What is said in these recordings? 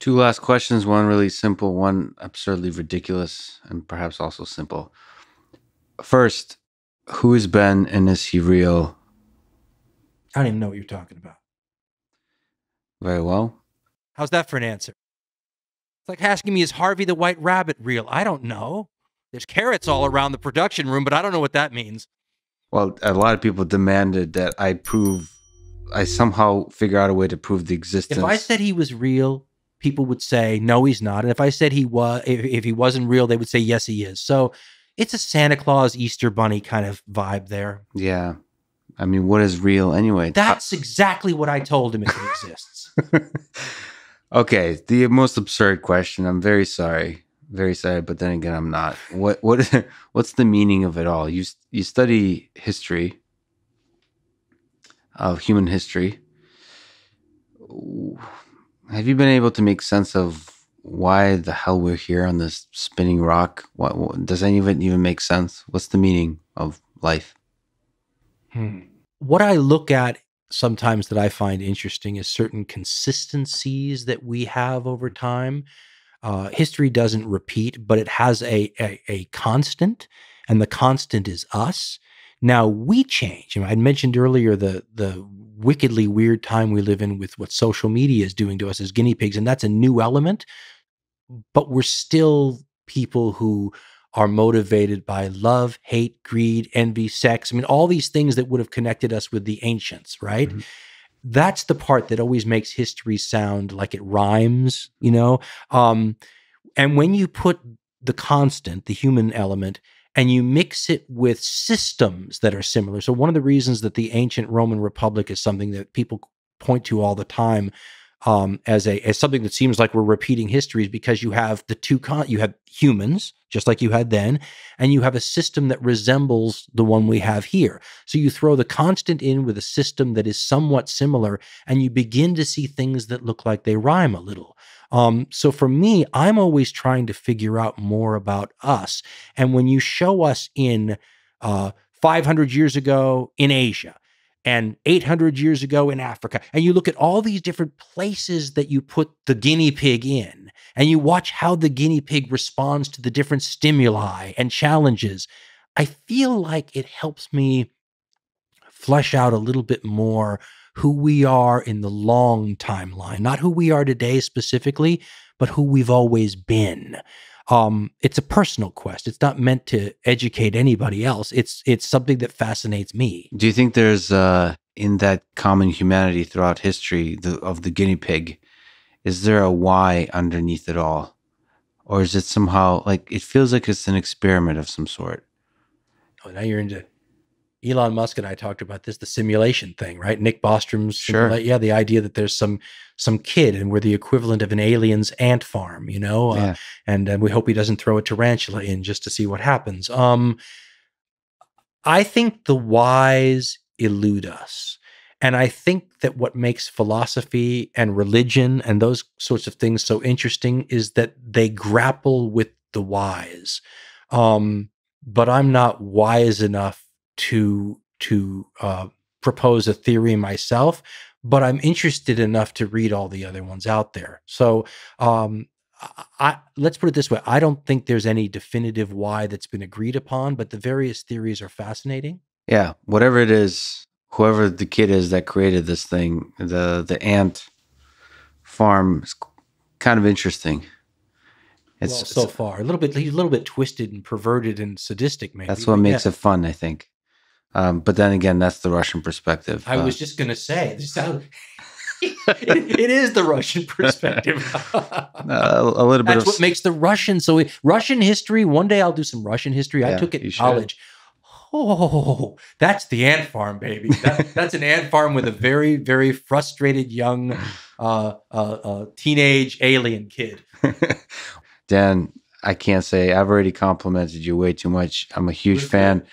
Two last questions. One really simple, one absurdly ridiculous, and perhaps also simple. First, who is Ben and is he real? I don't even know what you're talking about. Very well. How's that for an answer? It's like asking me, is Harvey the White Rabbit real? I don't know. There's carrots all around the production room, but I don't know what that means. Well, a lot of people demanded that I prove, I somehow figure out a way to prove the existence. If I said he was real, people would say, no, he's not. And if I said he was, if, if he wasn't real, they would say, yes, he is. So it's a Santa Claus, Easter Bunny kind of vibe there. yeah. I mean, what is real anyway? That's exactly what I told him if it exists. okay, the most absurd question. I'm very sorry, very sorry, but then again, I'm not. What what what's the meaning of it all? You you study history of human history. Have you been able to make sense of why the hell we're here on this spinning rock? What, what does any of it even make sense? What's the meaning of life? Hmm. What I look at sometimes that I find interesting is certain consistencies that we have over time. Uh, history doesn't repeat, but it has a, a, a constant, and the constant is us. Now we change. You know, I mentioned earlier the the wickedly weird time we live in with what social media is doing to us as guinea pigs, and that's a new element. But we're still people who are motivated by love, hate, greed, envy, sex. I mean, all these things that would have connected us with the ancients, right? Mhm. That's the part that always makes history sound like it rhymes, you know? Um, and when you put the constant, the human element, and you mix it with systems that are similar. So, one of the reasons that the ancient Roman Republic is something that people point to all the time um, as a as something that seems like we're repeating histories because you have the two con you have humans just like you had then, and you have a system that resembles the one we have here. So you throw the constant in with a system that is somewhat similar, and you begin to see things that look like they rhyme a little. Um, so for me, I'm always trying to figure out more about us. And when you show us in uh, 500 years ago in Asia, and 800 years ago in Africa. And you look at all these different places that you put the guinea pig in, and you watch how the guinea pig responds to the different stimuli and challenges. I feel like it helps me flesh out a little bit more who we are in the long timeline, not who we are today specifically, but who we've always been. Um, it's a personal quest. It's not meant to educate anybody else. It's it's something that fascinates me. Do you think there's uh, in that common humanity throughout history the, of the guinea pig? Is there a why underneath it all, or is it somehow like it feels like it's an experiment of some sort? Oh, now you're into Elon Musk and I talked about this, the simulation thing, right? Nick Bostrom's Sure. yeah, the idea that there's some some kid and we're the equivalent of an alien's ant farm, you know, uh, Yeah. and uh, we hope he doesn't throw a tarantula in just to see what happens. Um, I think the whys elude us. And I think that what makes philosophy and religion and those sorts of things so interesting is that they grapple with the whys. Um, but I'm not wise enough to to uh, propose a theory myself. But I'm interested enough to read all the other ones out there. So um, I, let's put it this way: I don't think there's any definitive why that's been agreed upon, but the various theories are fascinating. Yeah, whatever it is, whoever the kid is that created this thing, the the ant farm is kind of interesting. It's, well, so it's- far, a little bit, a little bit twisted and perverted and sadistic, maybe. that's what makes yeah. it fun, I think. Um, but then again, that's the Russian perspective. I Uh, was just gonna say, this sound, it, it is the Russian perspective. uh, a little bit That's what makes the Russian so Russian history. One day I'll do some Russian history. I took it in should. college. Oh, that's the ant farm, baby. That, that's an ant farm with a very, very frustrated young uh, uh, uh, teenage alien kid. Dan, I can't say I've already complimented you way too much. I'm a huge Good fan.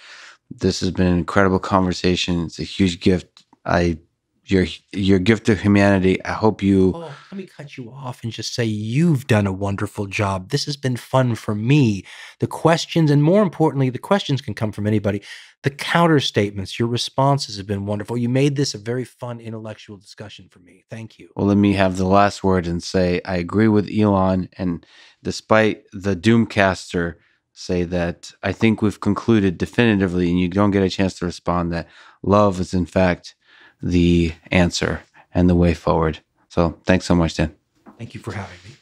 This has been an incredible conversation. It's a huge gift. I your your gift of humanity. I hope you. Oh, let me cut you off and just say you've done a wonderful job. This has been fun for me. The questions, and more importantly, the questions can come from anybody. The counter statements, your responses have been wonderful. You made this a very fun intellectual discussion for me. Thank you. Well, let me have the last word and say I agree with Elon, and despite the Doomcaster say that I think we've concluded definitively, and you don't get a chance to respond that love is in fact the answer and the way forward. So thanks so much, Dan. Thank you for having me.